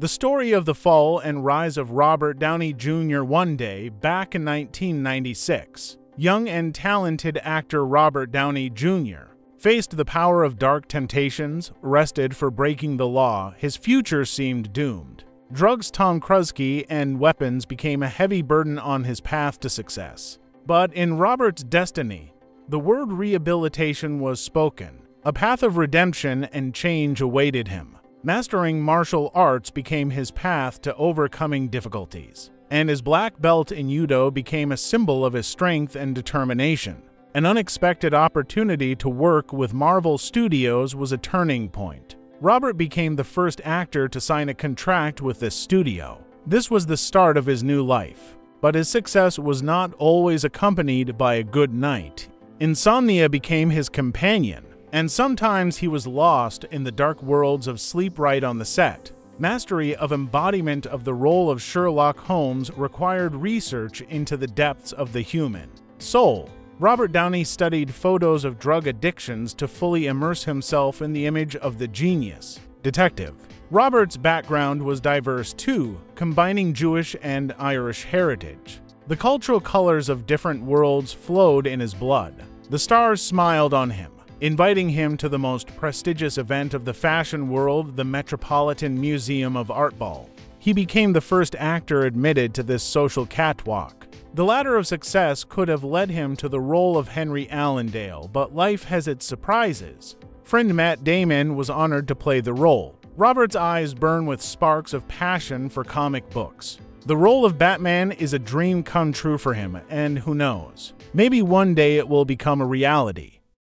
The story of the fall and rise of Robert Downey Jr. one day back in 1996. Young and talented actor Robert Downey Jr. faced the power of dark temptations, arrested for breaking the law, his future seemed doomed. Drugs, Tom Krusky, and weapons became a heavy burden on his path to success. But in Robert's destiny, the word rehabilitation was spoken. A path of redemption and change awaited him. Mastering martial arts became his path to overcoming difficulties, and his black belt in judo became a symbol of his strength and determination. An unexpected opportunity to work with Marvel Studios was a turning point. Robert became the first actor to sign a contract with this studio. This was the start of his new life. But his success was not always accompanied by a good night. Insomnia became his companion, and sometimes he was lost in the dark worlds of sleep right on the set. Mastery of embodiment of the role of Sherlock Holmes required research into the depths of the human soul. Robert Downey studied photos of drug addictions to fully immerse himself in the image of the genius detective. Robert's background was diverse too, combining Jewish and Irish heritage. The cultural colors of different worlds flowed in his blood. The stars smiled on him, inviting him to the most prestigious event of the fashion world, the Metropolitan Museum of Art Ball. He became the first actor admitted to this social catwalk. The ladder of success could have led him to the role of Henry Allendale, but life has its surprises. Friend Matt Damon was honored to play the role. Robert's eyes burn with sparks of passion for comic books. The role of Batman is a dream come true for him, and who knows? Maybe one day it will become a reality.